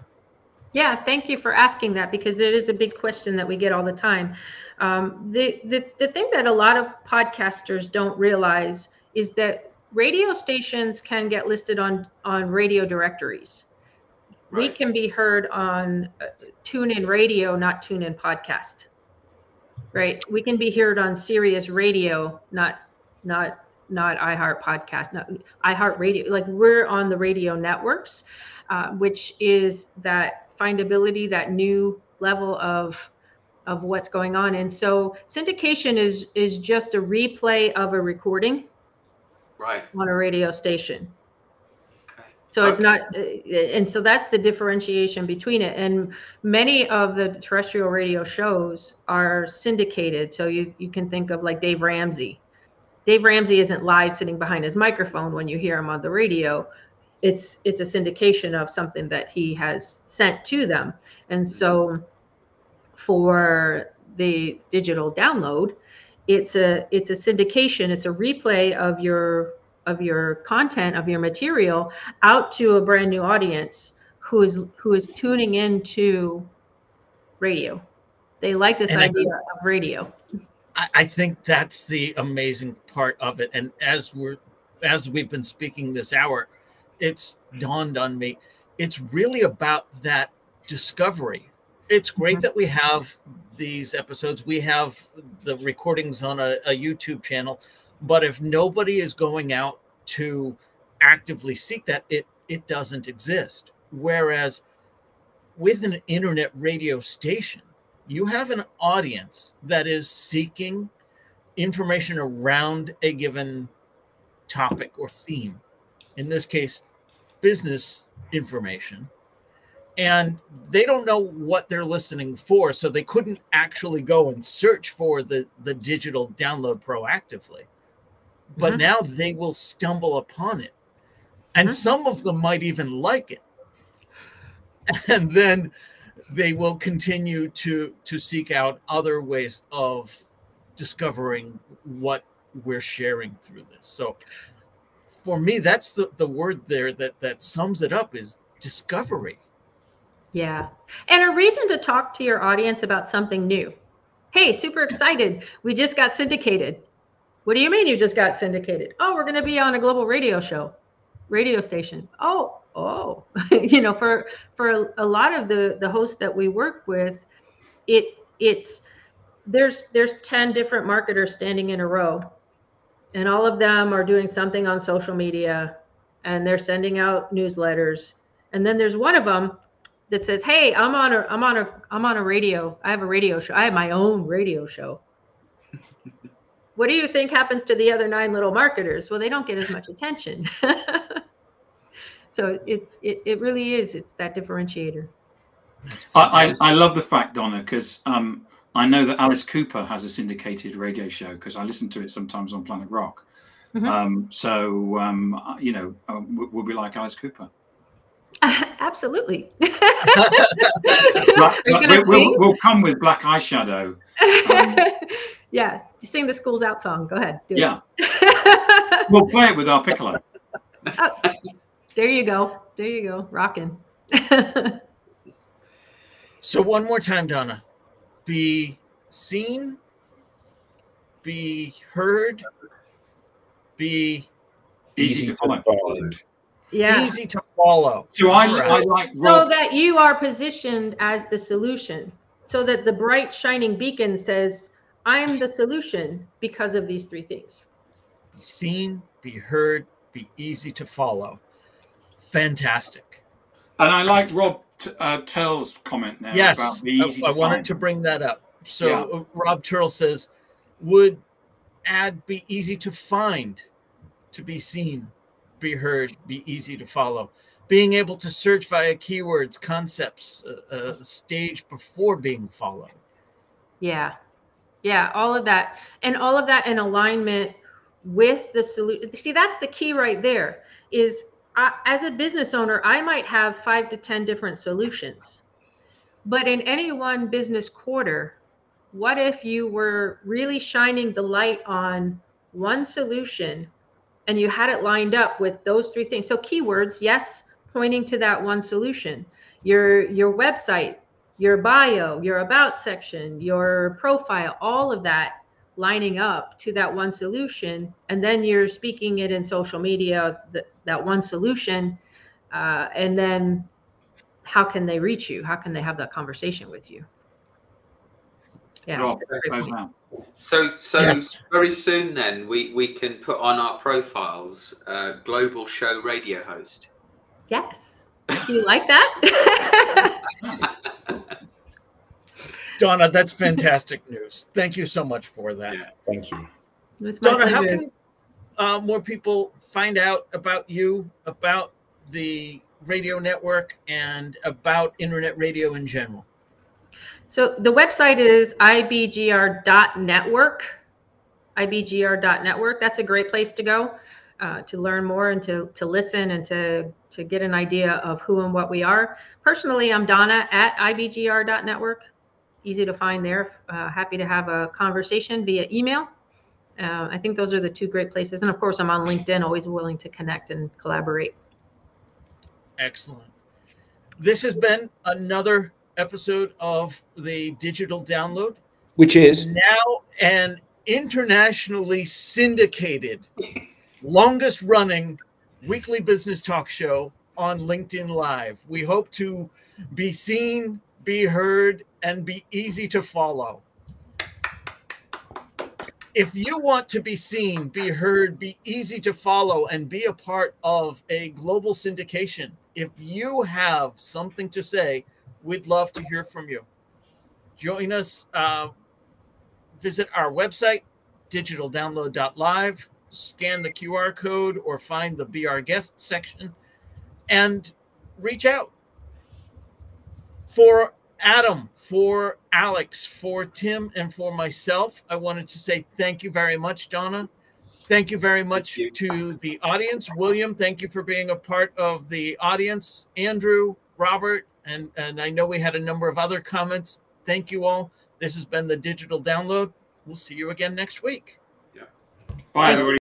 Yeah thank you for asking that because it is a big question that we get all the time um, the, the, the thing that a lot of podcasters don't realize is that radio stations can get listed on, on radio directories. Right. We can be heard on uh, TuneIn Radio, not TuneIn Podcast. Right? We can be heard on Sirius Radio, not not not iHeart Podcast, not iHeart Radio. Like we're on the radio networks, uh, which is that findability, that new level of of what's going on. And so syndication is is just a replay of a recording right on a radio station. Okay. So okay. it's not, uh, and so that's the differentiation between it. And many of the terrestrial radio shows are syndicated. So you you can think of like Dave Ramsey. Dave Ramsey isn't live sitting behind his microphone when you hear him on the radio. It's it's a syndication of something that he has sent to them. And so for the digital download. It's a it's a syndication it's a replay of your of your content of your material out to a brand new audience who is who is tuning into radio. They like this and idea of radio. I think that's the amazing part of it. And as we're as we've been speaking this hour it's dawned on me. It's really about that discovery it's great mm-hmm. that we have these episodes. We have the recordings on a, a YouTube channel, but if nobody is going out to actively seek that, it it doesn't exist. Whereas with an internet radio station, you have an audience that is seeking information around a given topic or theme. In this case, business information. And they don't know what they're listening for, so they couldn't actually go and search for the, the digital download proactively. But Mhm. now they will stumble upon it. And Mhm. some of them might even like it. [laughs] And then they will continue to to seek out other ways of discovering what we're sharing through this. So for me, that's the, the word there that that sums it up is discovery. Yeah. And a reason to talk to your audience about something new. Hey, super excited. We just got syndicated. What do you mean you just got syndicated? Oh, we're going to be on a global radio show, radio station. Oh, oh. [laughs] you know, for for a lot of the the hosts that we work with, it it's there's there's 10 different marketers standing in a row and all of them are doing something on social media and they're sending out newsletters and then there's one of them that says, "Hey, I'm on a I'm on a I'm on a radio. I have a radio show. I have my own radio show." [laughs] what do you think happens to the other nine little marketers? Well, they don't get as much [laughs] attention. [laughs] so it, it it really is. It's that differentiator. I, I, I love the fact, Donna, because um, I know that Alice Cooper has a syndicated radio show because I listen to it sometimes on Planet Rock. Mhm. Um, so, um, you know, uh, we- we'll be like Alice Cooper. Absolutely. [laughs] Black- Are you black- gonna we'll, we'll, we'll come with black eyeshadow. [laughs] yeah, you sing the school's out song. Go ahead. do it. Yeah, [laughs] we'll play it with our piccolo. Oh, there you go. There you go. Rocking. So one more time, Donna. Be seen, be heard, be Easy, to follow. find. Yeah. easy to follow. So I, All I right. like so Rob. that you are positioned as the solution so that the bright shining beacon says i'm the solution because of these three things be seen, be heard, be easy to follow. Fantastic. And I like Rob T- uh, Turl's comment there yes, about the easy I, I to wanted to bring that up. So Yeah. uh, Rob Turl says, would ad be easy to find, to be seen, be heard, be easy to follow? Being able to search via keywords, concepts, uh, uh, stage before being followed. yeah yeah all of that and all of that in alignment with the solution see that's the key right there is as a business owner i might have five to ten different solutions but in any one business quarter what if you were really shining the light on one solution and you had it lined up with those three things. So keywords yes pointing to that one solution. Your your website your bio your about section your profile all of that lining up to that one solution. And then you're speaking it in social media that, that one solution uh, and then how can they reach you? How can they have that conversation with you? Yeah Rob, that's a great close point. out. So, so Yes. very soon then we, we can put on our profiles uh, global show radio host. yes do you like that [laughs] Donna, that's fantastic news. Thank you so much for that. Yeah. Thank you. It's my Donna, how can uh, more people find out about you, about the radio network, and about internet radio in general? So the website is ibgr.network. ibgr.network. That's a great place to go uh, to learn more and to, to listen and to, to get an idea of who and what we are. Personally, I'm Donna at ibgr.network. Easy to find there. Uh, happy to have a conversation via email. Uh, I think those are the two great places. And of course, I'm on LinkedIn, always willing to connect and collaborate. Excellent. This has been another episode of the digital download. Which is Now an internationally syndicated, longest running weekly business talk show on LinkedIn Live. We hope to be seen, be heard, and be easy to follow. If you want to be seen, be heard, be easy to follow, and be a part of a global syndication, if you have something to say, we'd love to hear from you. Join us. Uh, visit our website, digitaldownload.live, scan the QR code, or find the Be Our Guest section and reach out. For Adam, for Alex, for Tim, and for myself, I wanted to say thank you very much, Donna. Thank you very much you. to the audience. William, thank you for being a part of the audience. Andrew, Robert, and, and I know we had a number of other comments. Thank you all. This has been the digital download. We'll see you again next week. Yeah. Bye, everybody.